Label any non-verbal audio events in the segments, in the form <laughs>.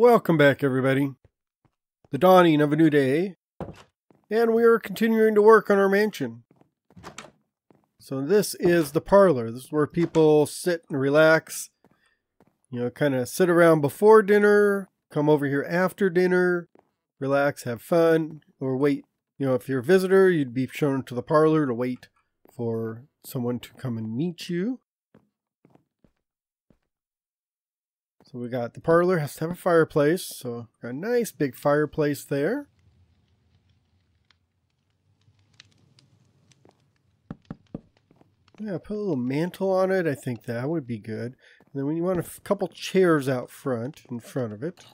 Welcome back, everybody. The dawning of a new day, and we are continuing to work on our mansion. So, this is the parlor. This is where people sit and relax, you know, kind of sit around before dinner, come over here after dinner, relax, have fun, or wait. You know, if you're a visitor, you'd be shown to the parlor to wait for someone to come and meet you. So we got the parlor has to have a fireplace, so got a nice big fireplace there. Yeah, put a little mantle on it. I think that would be good. And then we want a couple chairs out front, in front of it.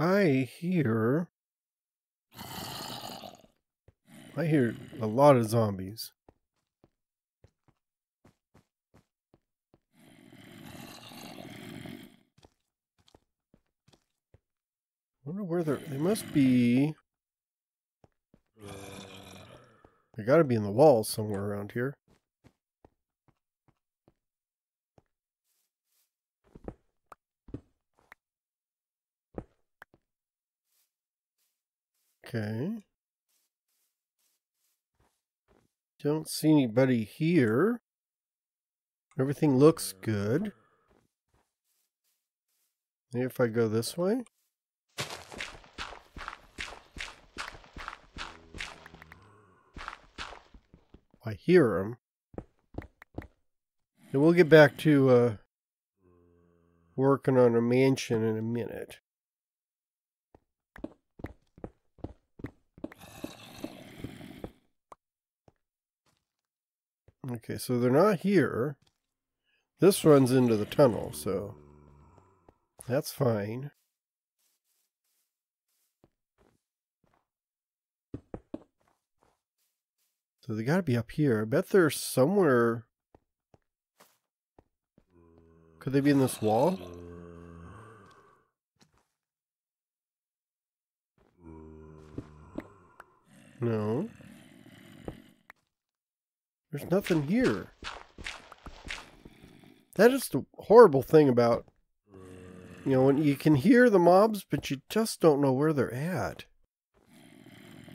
I hear I hear a lot of zombies. I wonder where they're. They must be. They gotta be in the walls somewhere around here. Okay. Don't see anybody here. Everything looks good. Maybe if I go this way? I hear them. And we'll get back to uh, working on a mansion in a minute. Okay, so they're not here. This runs into the tunnel, so that's fine. So they gotta be up here. I bet they're somewhere. Could they be in this wall? No. There's nothing here. That is the horrible thing about, you know, when you can hear the mobs, but you just don't know where they're at.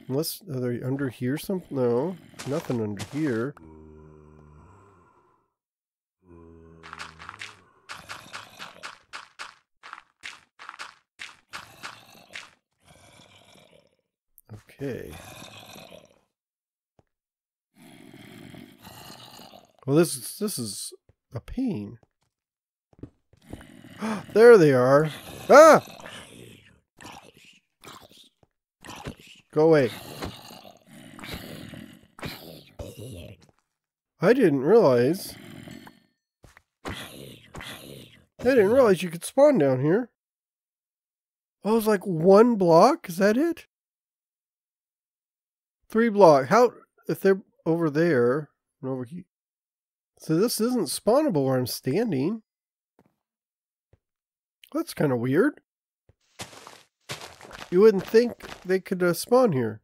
Unless, are they under here something? No, nothing under here. Okay. Well, this is, this is a pain. <gasps> there they are. Ah! Go away. I didn't realize. I didn't realize you could spawn down here. Oh, it was like one block? Is that it? Three block. How, if they're over there and over here. So this isn't spawnable where I'm standing. That's kind of weird. You wouldn't think they could uh, spawn here.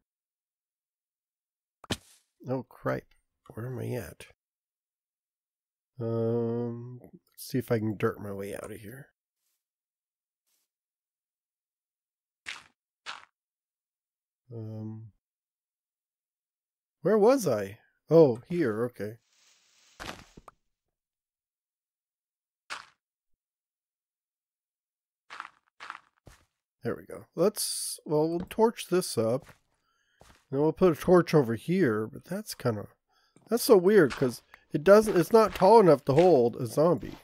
Oh, cripe. Where am I at? Um, let's see if I can dirt my way out of here. Um, where was I? Oh, here, okay. There we go. Let's, well, we'll torch this up. And we'll put a torch over here, but that's kind of, that's so weird because it doesn't, it's not tall enough to hold a zombie.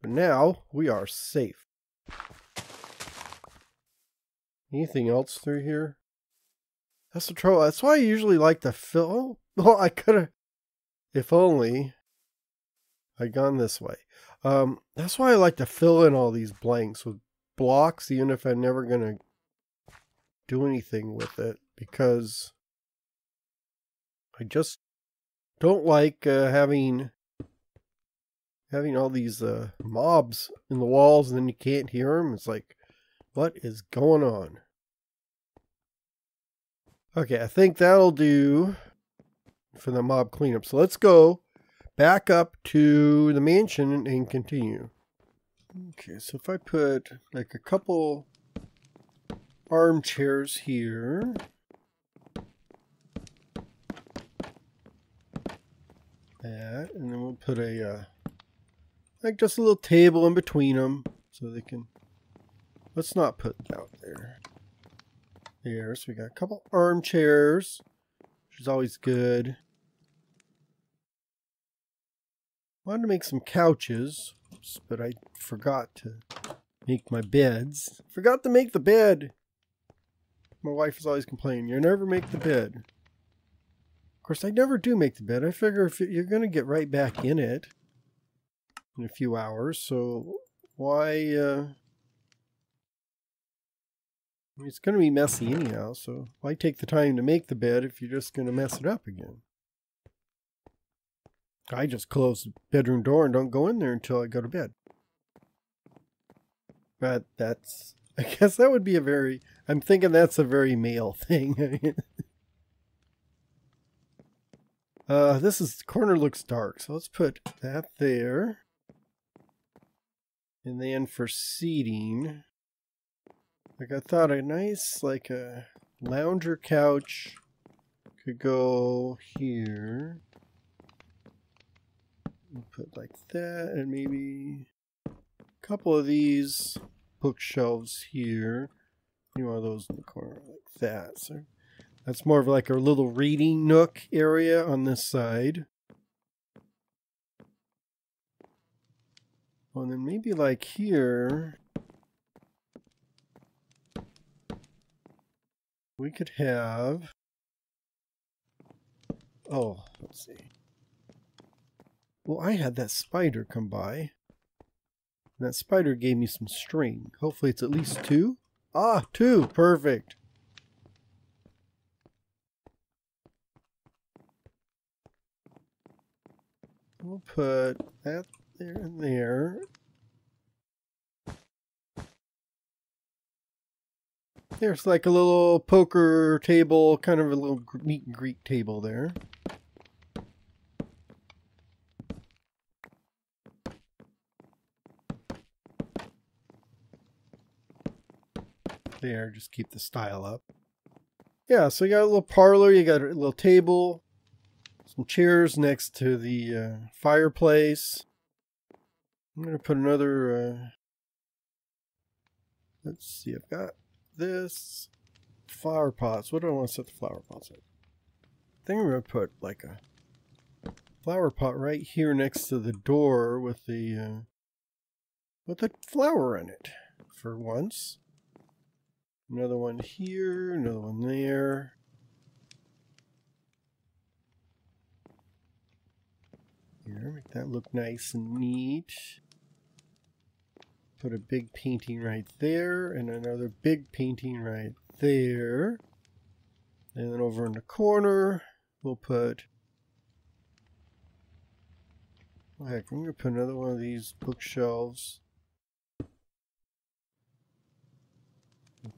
But now we are safe. Anything else through here? That's the trouble. That's why I usually like to fill. <laughs> Well, I could have, if only I'd gone this way. Um, that's why I like to fill in all these blanks with blocks, even if I'm never going to do anything with it, because I just don't like uh, having having all these uh, mobs in the walls and then you can't hear them. It's like, what is going on? Okay, I think that'll do for the mob cleanup. So let's go back up to the mansion and continue. Okay, so if I put like a couple armchairs here. That, and then we'll put a, uh, like just a little table in between them so they can, let's not put out there. There, so we got a couple armchairs, which is always good. Wanted to make some couches, but I forgot to make my beds. Forgot to make the bed. My wife is always complaining, you never make the bed. Of course, I never do make the bed. I figure if you're going to get right back in it in a few hours, so why, uh, it's going to be messy anyhow, so why take the time to make the bed if you're just going to mess it up again? I just close the bedroom door and don't go in there until I go to bed. But that's, <laughs> I guess that would be a very, I'm thinking that's a very male <laughs> thing. uh, this is, corner looks dark, so let's put that there. And then for seating, like I thought a nice, like a lounger couch could go here. Put like that and maybe a couple of these bookshelves here. You know, those in the corner like that. So that's more of like a little reading nook area on this side. Well, then maybe like here, we could have, oh, let's see. Well, I had that spider come by. And that spider gave me some string. Hopefully it's at least two. Ah, two. Perfect. We'll put that there and there. There's like a little poker table, kind of a little meet and greet table there. There. Just keep the style up. Yeah, so you got a little parlor, you got a little table, some chairs next to the uh, fireplace. I'm going to put another, uh, let's see, I've got this, flower pots. What do I want to set the flower pots at? I think I'm going to put like a flower pot right here next to the door with the, uh, with the flower in it for once. Another one here, another one there. Here, make that look nice and neat. Put a big painting right there and another big painting right there. And then over in the corner, we'll put heck, I'm going to put another one of these bookshelves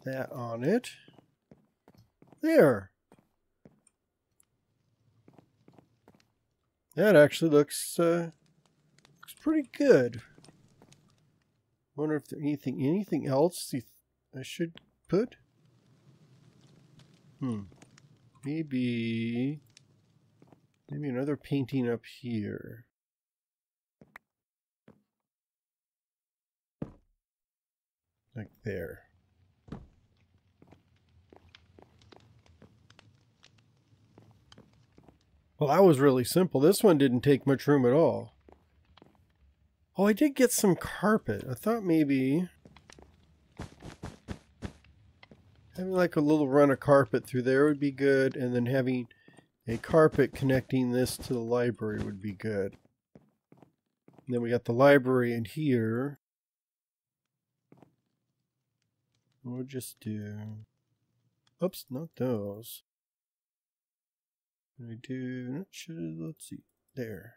that on it. There. That actually looks uh, looks pretty good. Wonder if there's anything anything else I should put. Hmm. Maybe maybe another painting up here. Like there. Well, that was really simple. This one didn't take much room at all. Oh, I did get some carpet. I thought maybe having like a little run of carpet through there would be good, and then having a carpet connecting this to the library would be good. And then we got the library in here. We'll just do... Oops, not those. I do, let's see, there.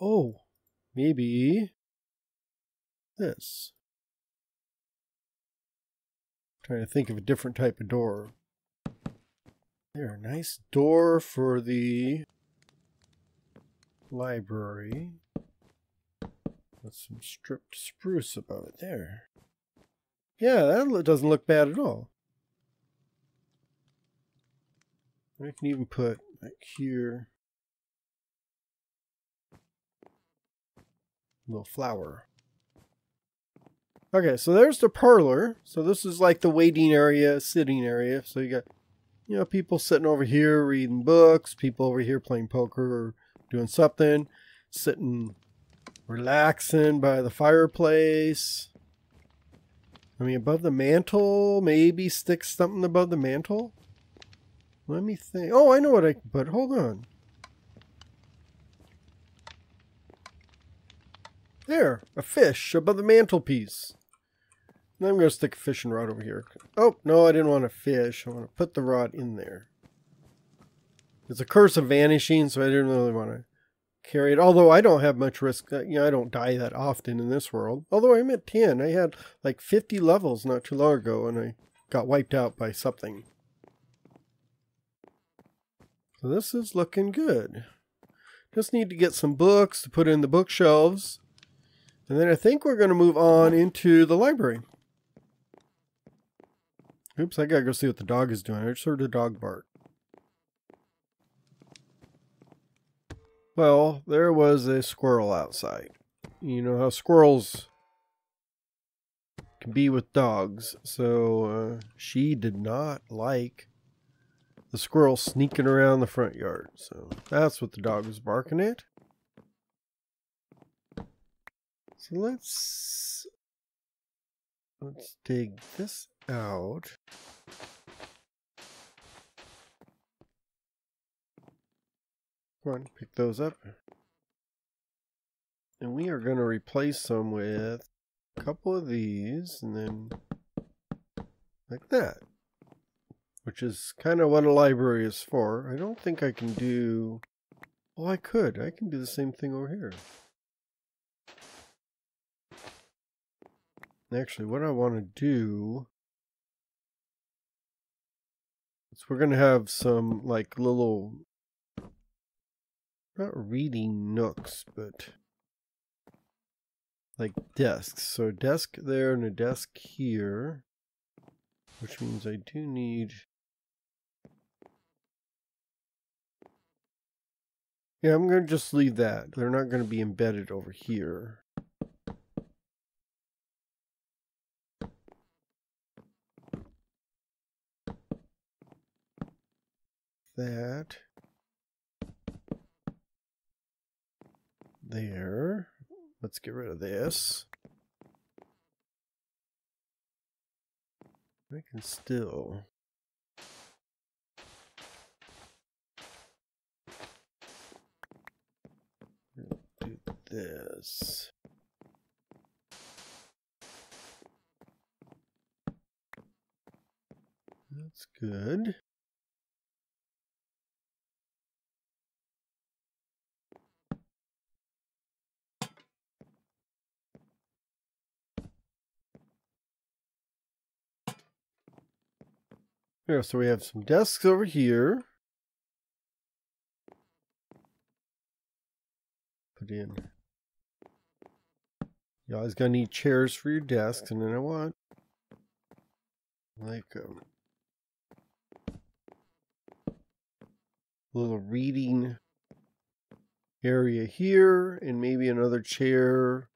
Oh, maybe this. trying to think of a different type of door. There, nice door for the library. With some stripped spruce above it there. Yeah, that doesn't look bad at all. I can even put like here a little flower. Okay, so there's the parlor. So this is like the waiting area, sitting area. So you got, you know, people sitting over here reading books, people over here playing poker or doing something, sitting relaxing by the fireplace. I mean, above the mantle, maybe stick something above the mantle. Let me think. Oh, I know what I can put. Hold on. There, a fish above the mantelpiece. Now I'm going to stick a fishing rod over here. Oh, no, I didn't want a fish. I want to put the rod in there. It's a curse of vanishing, so I didn't really want to carry it. Although I don't have much risk. You know, I don't die that often in this world. Although I'm at 10. I had like 50 levels not too long ago, and I got wiped out by something. So this is looking good. Just need to get some books to put in the bookshelves. And then I think we're going to move on into the library. Oops, I gotta go see what the dog is doing. I just heard a dog bark. Well, there was a squirrel outside. You know how squirrels can be with dogs. So uh, she did not like the squirrel sneaking around the front yard. So that's what the dog was barking at. So let's let's dig this out. Come on, pick those up. And we are going to replace them with a couple of these and then like that. Which is kind of what a library is for. I don't think I can do... Oh, I could. I can do the same thing over here. Actually, what I want to do is we're going to have some like little, not reading nooks, but like desks. So a desk there and a desk here, which means I do need Yeah, I'm going to just leave that. They're not going to be embedded over here. that there. Let's get rid of this. I can still do this. That's good. Here, so we have some desks over here. Put in. You always gonna need chairs for your desks, and then I want like um, a little reading area here, and maybe another chair.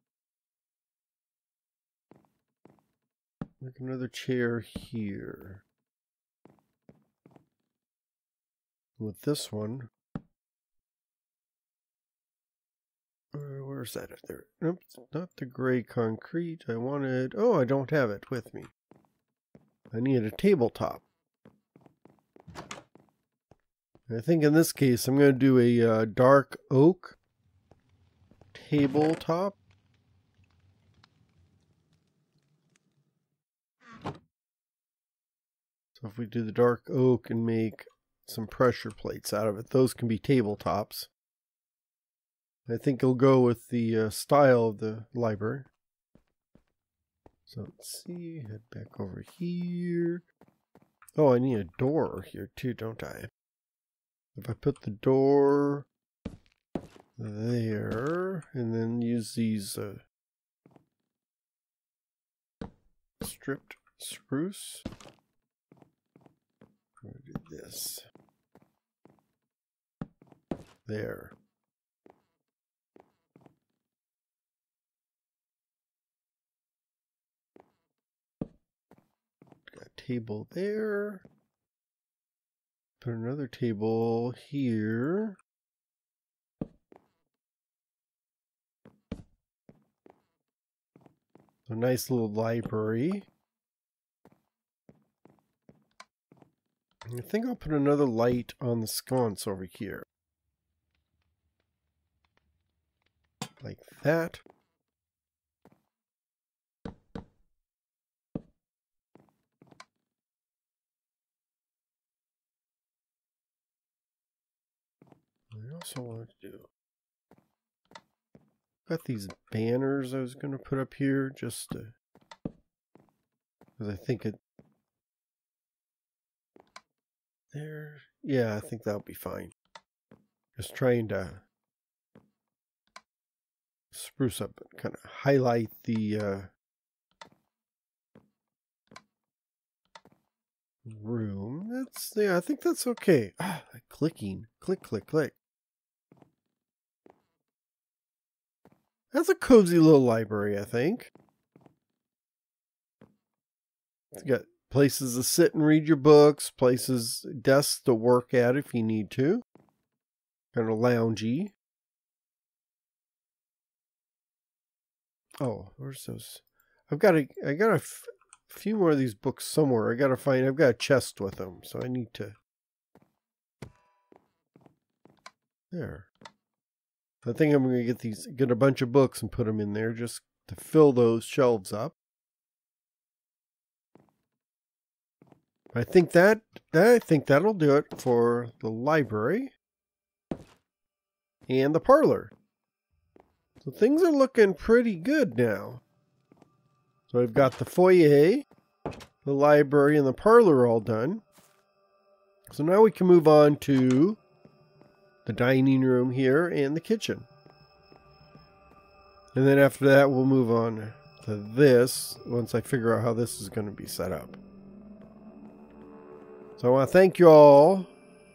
Like another chair here. with this one. Uh, where's that? There. Nope, not the gray concrete. I wanted. Oh, I don't have it with me. I need a tabletop. I think in this case I'm going to do a uh, dark oak tabletop. So if we do the dark oak and make some pressure plates out of it. Those can be tabletops. I think it'll go with the uh, style of the library. So let's see, head back over here. Oh, I need a door here too, don't I? If I put the door there and then use these uh, stripped spruce. I'm do this. There. Table there. Put another table here. A nice little library. I think I'll put another light on the sconce over here. Like that. I also want to do got these banners I was going to put up here just to because I think it there yeah I think that'll be fine. Just trying to spruce up kind of highlight the uh, room that's yeah I think that's okay. Ah clicking click click click That's a cozy little library, I think. It's got places to sit and read your books, places, desks to work at if you need to. Kind of loungy. Oh, where's those? I've got a, I got a few more of these books somewhere. I got to find, I've got a chest with them, so I need to. There. I think I'm going to get these, get a bunch of books and put them in there just to fill those shelves up. I think that, I think that'll do it for the library and the parlor. So things are looking pretty good now. So I've got the foyer, the library, and the parlor all done. So now we can move on to the dining room here, and the kitchen. And then after that, we'll move on to this once I figure out how this is going to be set up. So I want to thank you all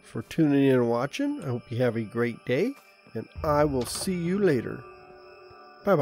for tuning in and watching. I hope you have a great day, and I will see you later. Bye